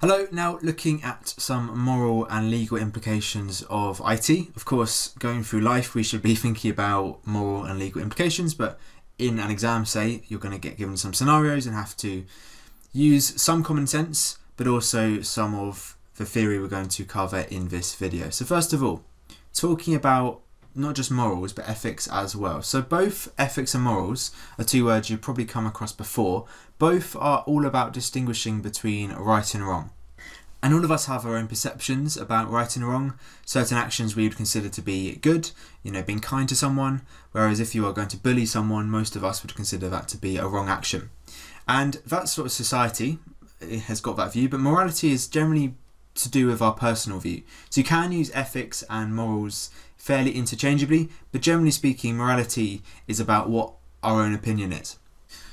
Hello, now looking at some moral and legal implications of IT. Of course, going through life, we should be thinking about moral and legal implications, but in an exam, say, you're going to get given some scenarios and have to use some common sense, but also some of the theory we're going to cover in this video. So, first of all, talking about not just morals, but ethics as well. So, both ethics and morals are two words you've probably come across before. Both are all about distinguishing between right and wrong. And all of us have our own perceptions about right and wrong. Certain actions we would consider to be good, you know, being kind to someone, whereas if you are going to bully someone, most of us would consider that to be a wrong action. And that sort of society has got that view, but morality is generally to do with our personal view. So you can use ethics and morals fairly interchangeably, but generally speaking, morality is about what our own opinion is.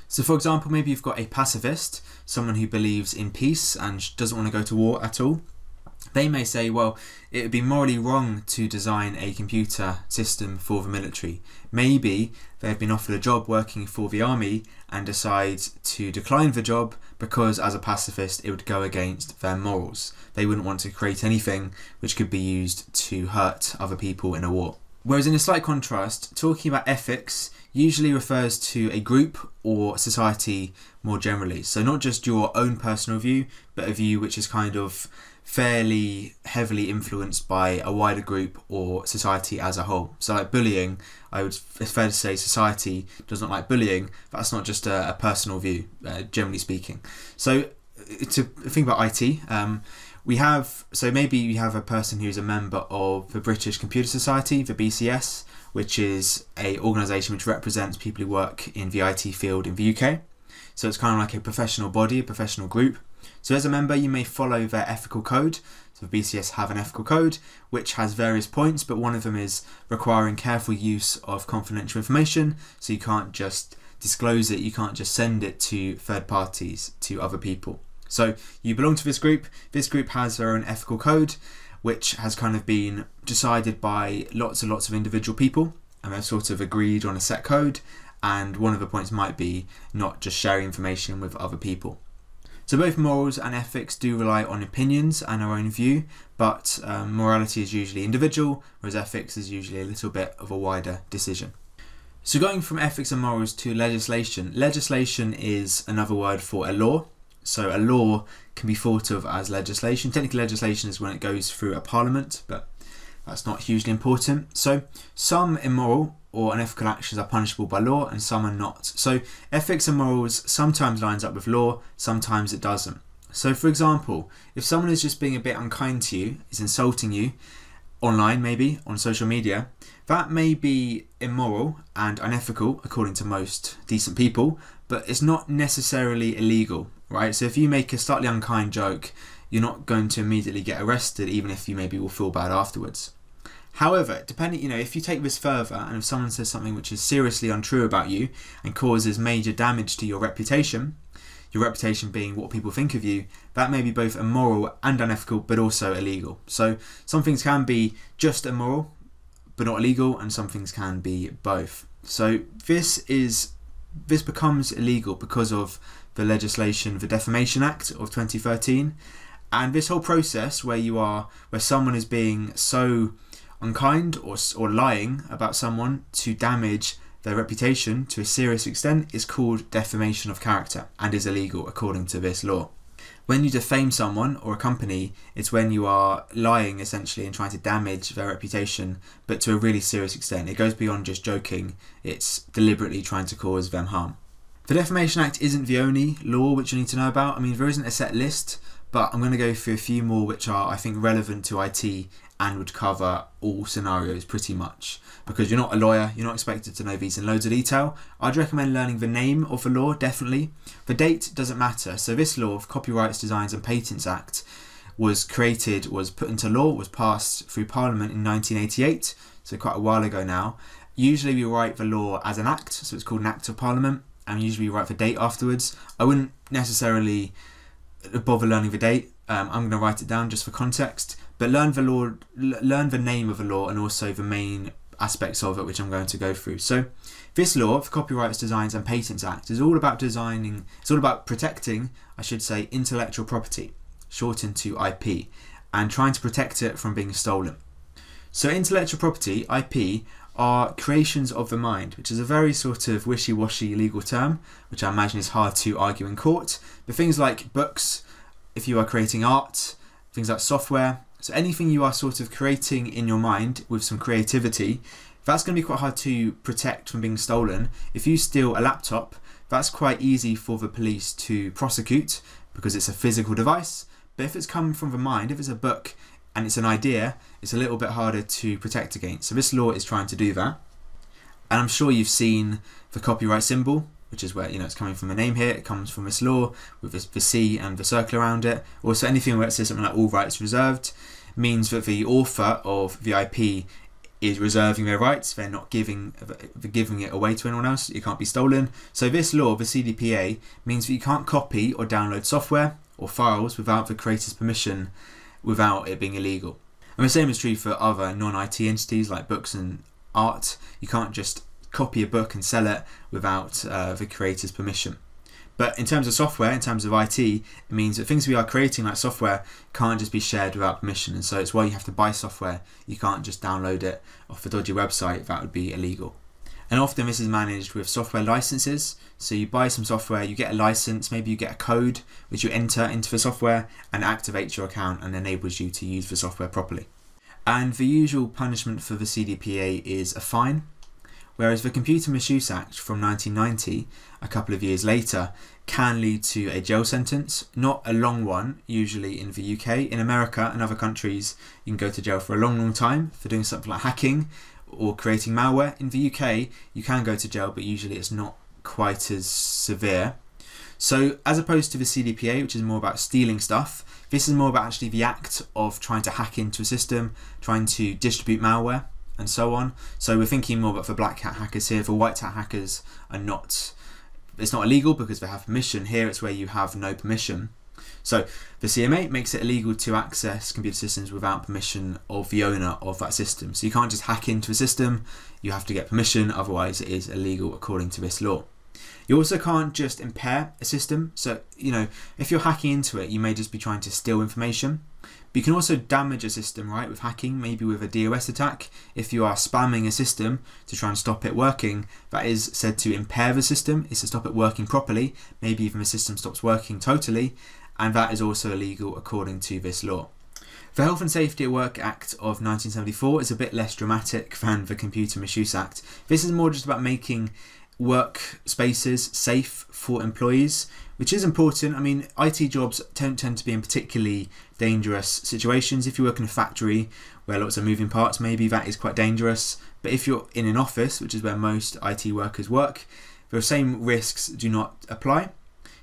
So, for example, maybe you've got a pacifist, someone who believes in peace and doesn't want to go to war at all. They may say, well, it would be morally wrong to design a computer system for the military. Maybe they've been offered a job working for the army and decide to decline the job because, as a pacifist, it would go against their morals. They wouldn't want to create anything which could be used to hurt other people in a war. Whereas, in a slight contrast, talking about ethics usually refers to a group or society more generally. So, not just your own personal view, but a view which is kind of fairly heavily influenced by a wider group or society as a whole. So, like bullying, I would it's fair to say society does not like bullying. That's not just a, a personal view, uh, generally speaking. So, to think about IT, um, we have so maybe you have a person who's a member of the British Computer Society, the BCS, which is a organisation which represents people who work in the IT field in the UK. So it's kind of like a professional body, a professional group. So as a member, you may follow their ethical code. So the BCS have an ethical code which has various points, but one of them is requiring careful use of confidential information. So you can't just disclose it, you can't just send it to third parties, to other people. So you belong to this group. This group has their own ethical code, which has kind of been decided by lots and lots of individual people, and they've sort of agreed on a set code. And one of the points might be not just sharing information with other people. So both morals and ethics do rely on opinions and our own view, but um, morality is usually individual, whereas ethics is usually a little bit of a wider decision. So going from ethics and morals to legislation, legislation is another word for a law. So a law can be thought of as legislation. Technically, legislation is when it goes through a parliament, but that's not hugely important. So some immoral or unethical actions are punishable by law and some are not. So ethics and morals sometimes lines up with law, sometimes it doesn't. So for example, if someone is just being a bit unkind to you, is insulting you, online maybe, on social media, that may be immoral and unethical according to most decent people, but it's not necessarily illegal right? So if you make a slightly unkind joke, you're not going to immediately get arrested, even if you maybe will feel bad afterwards. However, depending, you know, if you take this further and if someone says something which is seriously untrue about you and causes major damage to your reputation, your reputation being what people think of you, that may be both immoral and unethical, but also illegal. So some things can be just immoral, but not illegal, and some things can be both. So this is this becomes illegal because of the legislation, the Defamation Act of 2013, and this whole process where you are, where someone is being so unkind or or lying about someone to damage their reputation to a serious extent is called defamation of character and is illegal according to this law. When you defame someone or a company, it's when you are lying essentially and trying to damage their reputation, but to a really serious extent. It goes beyond just joking, it's deliberately trying to cause them harm. The Defamation Act isn't the only law which you need to know about. I mean, there isn't a set list, but I'm going to go through a few more which are, I think, relevant to IT and would cover all scenarios pretty much. Because you're not a lawyer, you're not expected to know these in loads of detail. I'd recommend learning the name of the law, definitely. The date doesn't matter. So, this law of Copyrights, Designs and Patents Act was created, was put into law, was passed through Parliament in 1988, so quite a while ago now. Usually, we write the law as an act, so it's called an Act of Parliament and usually we write the date afterwards. I wouldn't necessarily bother learning the date. Um, I'm going to write it down just for context, but learn the law, learn the name of the law, and also the main aspects of it, which I'm going to go through. So, this law, the Copyrights, Designs and Patents Act, is all about designing. It's all about protecting, I should say, intellectual property. shortened to IP, and trying to protect it from being stolen. So, intellectual property, IP, are creations of the mind, which is a very sort of wishy washy legal term, which I imagine is hard to argue in court. But things like books, if you are creating art, things like software, so anything you are sort of creating in your mind with some creativity, that's going to be quite hard to protect from being stolen. If you steal a laptop, that's quite easy for the police to prosecute because it's a physical device. But if it's come from the mind, if it's a book, and it's an idea, it's a little bit harder to protect against. So this law is trying to do that. And I'm sure you've seen the copyright symbol, which is where you know it's coming from the name here. It comes from this law with this, the C and the circle around it. Also, anything where it says something like all rights reserved means that the author of the IP is reserving their rights. They're not giving they're giving it away to anyone else. It can't be stolen. So this law, the CDPA, means that you can't copy or download software or files without the creator's permission without it being illegal. And the same is true for other non IT entities like books and art. You can't just copy a book and sell it without uh, the creator's permission. But in terms of software, in terms of IT, it means that things we are creating, like software, can't just be shared without permission. And so it's why you have to buy software. You can't just download it off a dodgy website, that would be illegal. And often this is managed with software licenses. So you buy some software, you get a license, maybe you get a code which you enter into the software and activates your account and enables you to use the software properly. And the usual punishment for the CDPA is a fine, whereas the Computer Misuse Act from 1990, a couple of years later, can lead to a jail sentence, not a long one, usually in the UK. In America and other countries, you can go to jail for a long, long time for doing something like hacking or creating malware. In the UK, you can go to jail, but usually it's not quite as severe. So, as opposed to the CDPA, which is more about stealing stuff, this is more about actually the act of trying to hack into a system, trying to distribute malware, and so on. So, we're thinking more about for black hat hackers here. For white hat hackers, are not. It's not illegal because they have permission. Here, it's where you have no permission. So the CMA makes it illegal to access computer systems without permission of the owner of that system. So you can't just hack into a system, you have to get permission, otherwise it is illegal according to this law. You also can't just impair a system. So, you know, if you're hacking into it, you may just be trying to steal information. But you can also damage a system, right, with hacking, maybe with a DOS attack. If you are spamming a system to try and stop it working, that is said to impair the system, is to stop it working properly. Maybe even the system stops working totally and that is also illegal according to this law. The Health and Safety at Work Act of 1974 is a bit less dramatic than the Computer Misuse Act. This is more just about making work spaces safe for employees, which is important. I mean, IT jobs tend, tend to be in particularly dangerous situations. If you work in a factory where lots of moving parts, maybe that is quite dangerous. But if you're in an office, which is where most IT workers work, the same risks do not apply.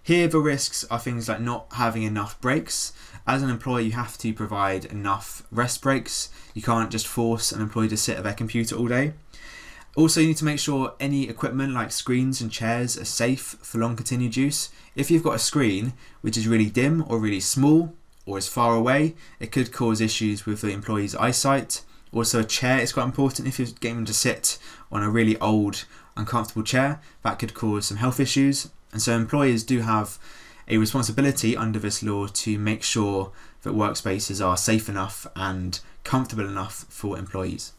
Here, the risks are things like not having enough breaks. As an employer, you have to provide enough rest breaks. You can't just force an employee to sit at their computer all day. Also, you need to make sure any equipment like screens and chairs are safe for long continued use. If you've got a screen which is really dim or really small or is far away, it could cause issues with the employee's eyesight. Also, a chair is quite important if you're getting them to sit on a really old, uncomfortable chair. That could cause some health issues. And so employers do have a responsibility under this law to make sure that workspaces are safe enough and comfortable enough for employees.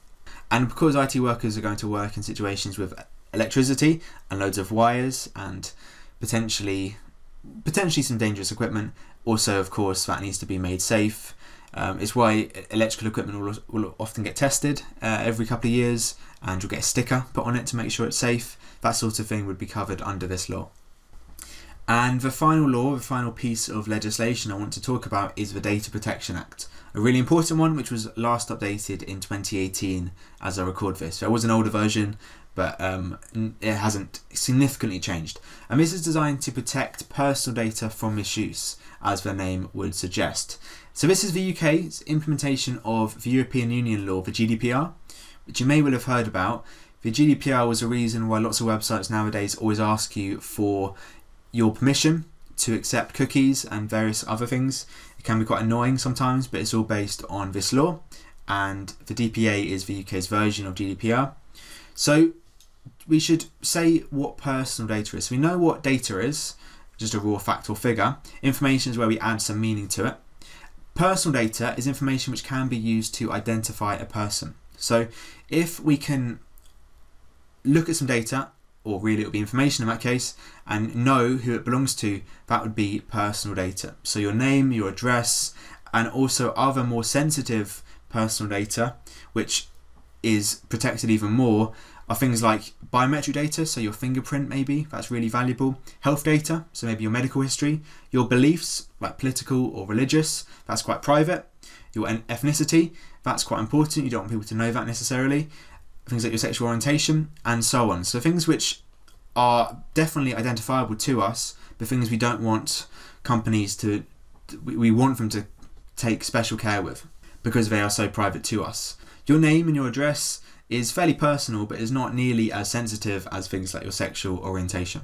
And because IT workers are going to work in situations with electricity and loads of wires and potentially potentially some dangerous equipment, also of course that needs to be made safe. Um, it's why electrical equipment will, will often get tested uh, every couple of years and you'll get a sticker put on it to make sure it's safe. That sort of thing would be covered under this law. And the final law, the final piece of legislation I want to talk about is the Data Protection Act. A really important one which was last updated in 2018 as I record this. There was an older version, but um, it hasn't significantly changed. And this is designed to protect personal data from misuse, as the name would suggest. So, this is the UK's implementation of the European Union law, the GDPR, which you may well have heard about. The GDPR was a reason why lots of websites nowadays always ask you for your permission to accept cookies and various other things. It can be quite annoying sometimes, but it's all based on this law, and the DPA is the UK's version of GDPR. So we should say what personal data is. So we know what data is, just a raw fact or figure. Information is where we add some meaning to it. Personal data is information which can be used to identify a person. So if we can look at some data, or really it would be information in that case, and know who it belongs to, that would be personal data. So your name, your address, and also other more sensitive personal data, which is protected even more, are things like biometric data, so your fingerprint maybe, that's really valuable. Health data, so maybe your medical history. Your beliefs, like political or religious, that's quite private. Your ethnicity, that's quite important. You don't want people to know that necessarily. Things like your sexual orientation, and so on. So things which are definitely identifiable to us, but things we don't want companies to, we want them to take special care with because they are so private to us. Your name and your address is fairly personal, but is not nearly as sensitive as things like your sexual orientation.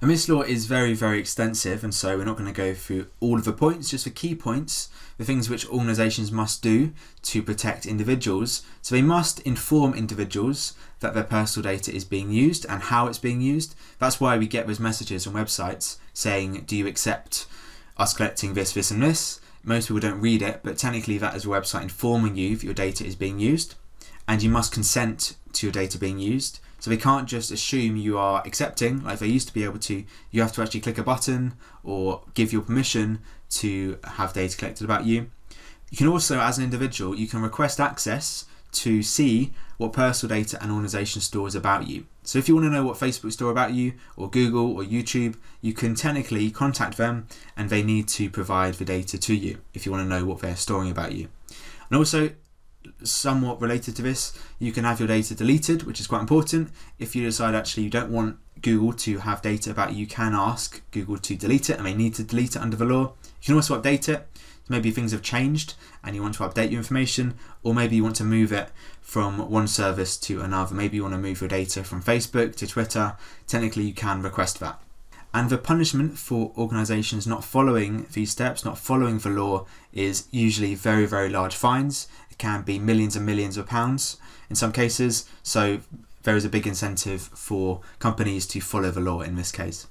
And this law is very, very extensive, and so we're not going to go through all of the points, just the key points, the things which organisations must do to protect individuals. So they must inform individuals that their personal data is being used and how it's being used. That's why we get those messages on websites saying, Do you accept us collecting this, this, and this? Most people don't read it, but technically, that is a website informing you that your data is being used and you must consent to your data being used. So they can't just assume you are accepting, like they used to be able to. You have to actually click a button or give your permission to have data collected about you. You can also, as an individual, you can request access to see what personal data an organization stores about you. So if you want to know what Facebook store about you, or Google, or YouTube, you can technically contact them and they need to provide the data to you if you want to know what they're storing about you. And also, somewhat related to this, you can have your data deleted, which is quite important. If you decide actually you don't want Google to have data about you, you can ask Google to delete it and they need to delete it under the law. You can also update it. Maybe things have changed and you want to update your information, or maybe you want to move it from one service to another. Maybe you want to move your data from Facebook to Twitter. Technically, you can request that. And the punishment for organisations not following these steps, not following the law, is usually very, very large fines. It can be millions and millions of pounds in some cases. So there is a big incentive for companies to follow the law in this case.